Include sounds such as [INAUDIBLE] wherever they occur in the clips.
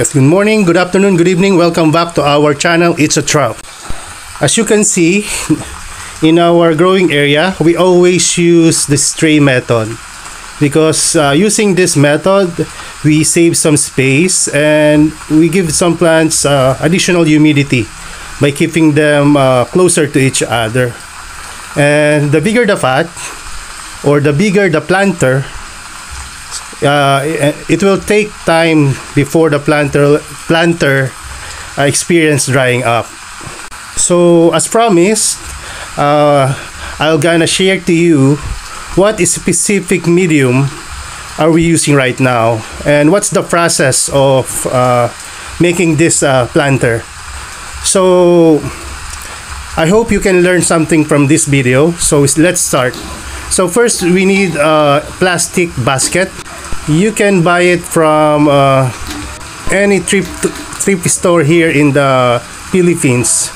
Yes, good morning, good afternoon, good evening. Welcome back to our channel. It's a trap. As you can see, in our growing area, we always use the tray method because uh, using this method, we save some space and we give some plants uh, additional humidity by keeping them uh, closer to each other. And the bigger the fat, or the bigger the planter, uh, it will take time before the planter planter uh, experience drying up. So as promised, uh, I'll gonna share to you what is specific medium are we using right now and what's the process of uh, making this uh, planter. So I hope you can learn something from this video. So let's start. So first we need a plastic basket you can buy it from uh, any trip thrift store here in the Philippines.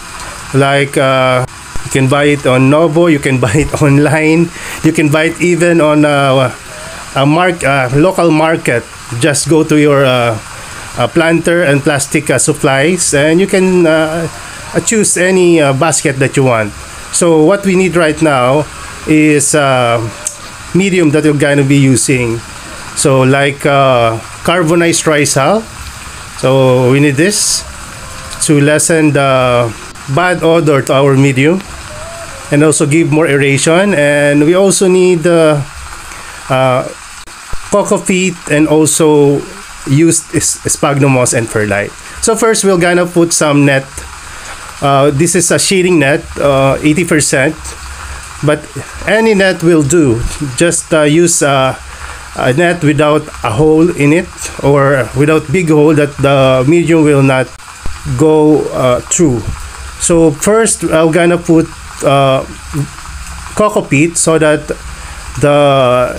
Like uh, you can buy it on Novo you can [LAUGHS] buy it online you can buy it even on uh, a mark uh, local market. Just go to your uh, planter and plastic uh, supplies and you can choose any basket that you want. So what we need right now is medium that we're going to be using so like uh, carbonized rice hull. So we need this to lessen the bad odor to our medium and also give more aeration. And we also need uh, uh, coco peat and also use sphagnum moss and perlite. So first we're gonna put some net. Uh, this is a shading net, uh, 80%. But any net will do. Just uh, use uh, a net without a hole in it or without big hole that the medium will not go uh, through. So first I'm gonna put uh, coco peat so that the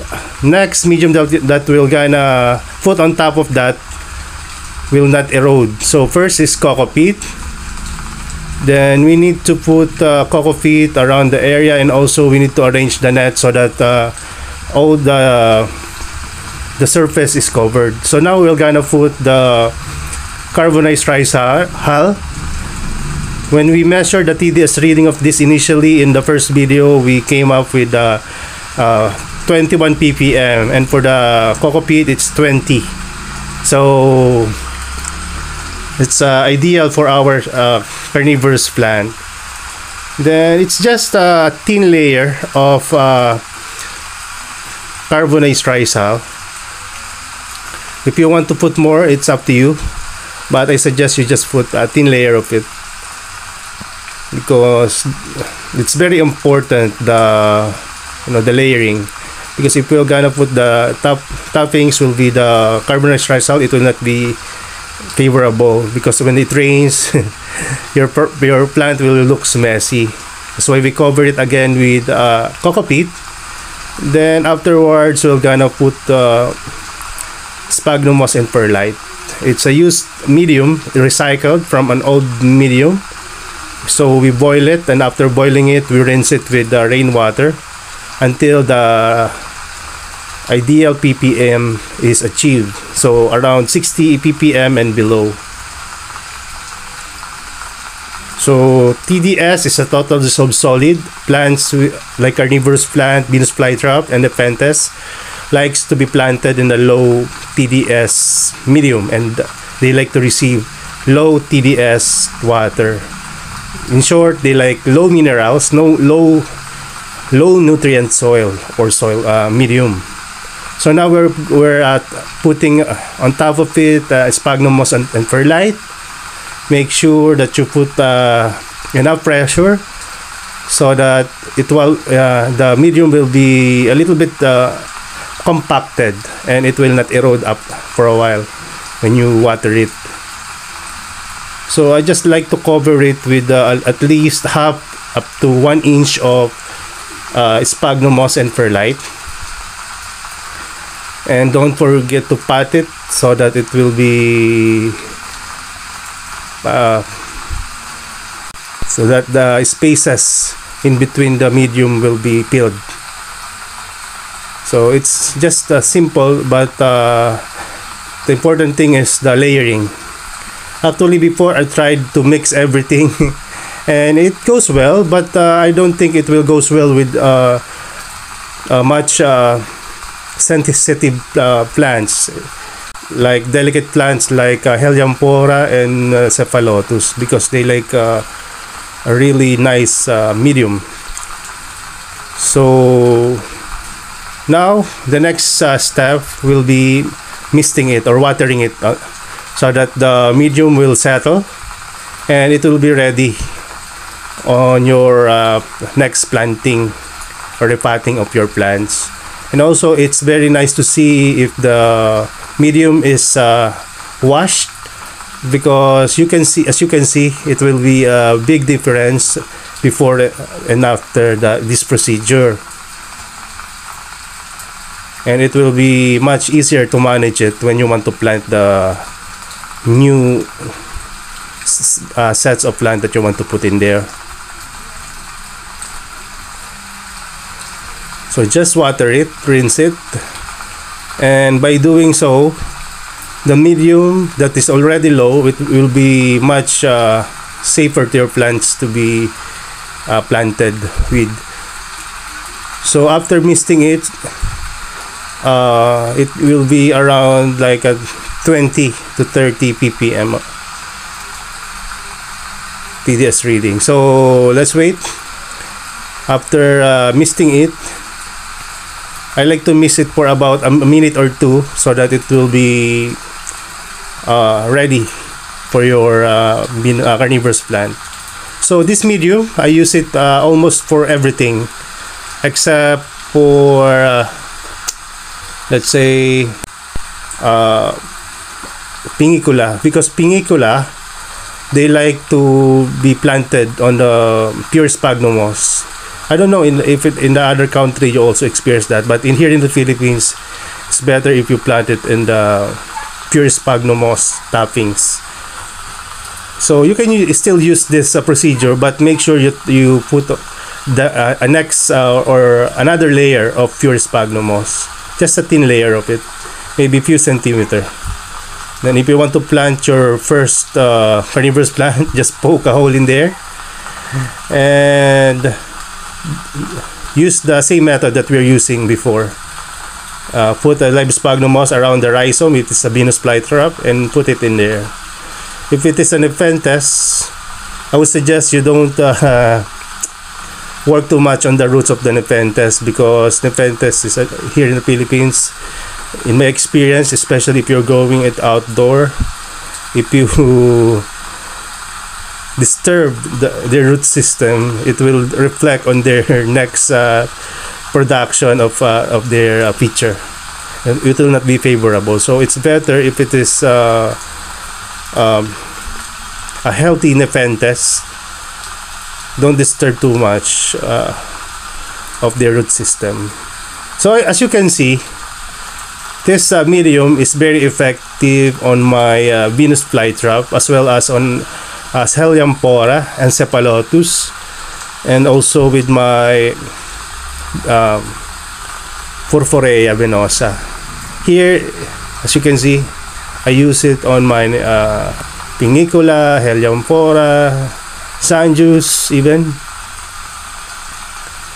next medium that, that we're gonna put on top of that will not erode. So first is coco peat. Then we need to put uh, coco peat around the area and also we need to arrange the net so that uh, all the the surface is covered. So now we're gonna put the carbonized rice hull. When we measured the TDS reading of this initially in the first video, we came up with uh, uh, 21 ppm and for the coco peat it's 20. So it's uh, ideal for our uh, carnivorous plant. Then it's just a thin layer of uh, carbonized rice hull if you want to put more it's up to you. But I suggest you just put a thin layer of it. Because it's very important the you know the layering. Because if we're gonna put the top toppings will be the carbonized rice salt it will not be favorable. Because when it rains [LAUGHS] your your plant will look messy. So if we cover it again with uh, coco peat. Then afterwards we're gonna put uh, sphagnum moss in perlite. It's a used medium recycled from an old medium. So we boil it and after boiling it, we rinse it with the rainwater until the ideal ppm is achieved. So around 60 ppm and below. So TDS is a total dissolved solid. Plants like carnivorous plant, Venus flytrap, and Nepenthes likes to be planted in the low TDS medium and they like to receive low TDS water. In short, they like low minerals, no low low nutrient soil or soil uh, medium. So now we're we're at putting uh, on top of it uh, sphagnum moss and, and perlite. Make sure that you put uh, enough pressure so that it will uh, the medium will be a little bit uh, compacted and it will not erode up for a while when you water it. So I just like to cover it with uh, at least half up to one inch of uh, sphagnum moss and perlite and don't forget to pat it so that it will be uh, so that the spaces in between the medium will be filled so it's just uh, simple but uh, the important thing is the layering Actually, before I tried to mix everything, [LAUGHS] and it goes well, but uh, I don't think it will goes well with uh, uh, much uh, sensitive uh, plants like delicate plants like uh, and uh, Cephalotus because they like a really nice medium. So now the next uh, step will be misting it or watering it uh, so that the medium will settle and it will be ready on your uh, next planting or repotting of your plants. And also it's very nice to see if the medium is uh, washed because you can see as you can see it will be a big difference before and after the, this procedure and it will be much easier to manage it when you want to plant the new uh, sets of plant that you want to put in there. So just water it rinse it. And by doing so the medium that is already low it will be much uh, safer to your plants to be uh, planted with. So after misting it uh, it will be around like a 20 to 30 ppm TDS reading. So let's wait. After uh, misting it I like to mist it for about a minute or two so that it will be uh, ready for your uh, uh, carnivorous plant. So this medium, I use it uh, almost for everything except for uh, let's say uh, pinguicula because pinguicula they like to be planted on the pure sphagnum moss I don't know in, if it, in the other country you also experience that, but in here in the Philippines, it's better if you plant it in the pure sphagnum moss toppings. So you can still use this uh, procedure, but make sure you you put the uh, uh, or another layer of pure sphagnum moss, just a thin layer of it, maybe few centimeter. Then if you want to plant your first uh, carnivorous [LAUGHS] plant, just poke a hole in there, and use the same method that we're using before. Uh, put a live sphagnum moss around the rhizome, it is a Venus flytrap, and put it in there. If it is an Nepenthes, I would suggest you don't [LAUGHS] uh, work too much on the roots of the Nepenthes because Nepenthes is uh, here in the Philippines. In my experience, especially if you're going it outdoor, if you [LAUGHS] disturb the, their root system, it will reflect on their [LAUGHS] next uh, production of uh, of their uh, pitcher. And it will not be favorable. So it's better if it is uh, um, a healthy Nepenthes. Don't disturb too much uh, of their root system. So as you can see, this uh, medium is very effective on my uh, Venus flytrap as well as on uh, Helianthora and Cephalotus and also with my um, Furfurea venosa. Here, as you can see, I use it on my uh, Pingicula, Helianthora, Sundews even,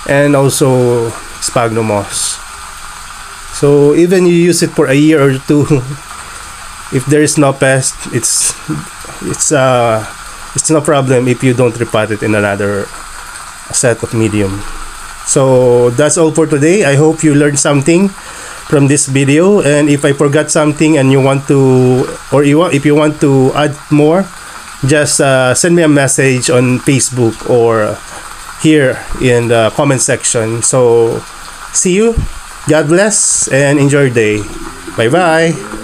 and also Sphagnum moss. So even you use it for a year or two, [LAUGHS] if there is no pest, it's it's uh it's no problem if you don't repot it in another set of medium. So that's all for today. I hope you learned something from this video. And if i forgot something and you want to or you want if you want to add more just uh, send me a message on facebook or here in the comment section. So see you. God bless and enjoy your day. Bye bye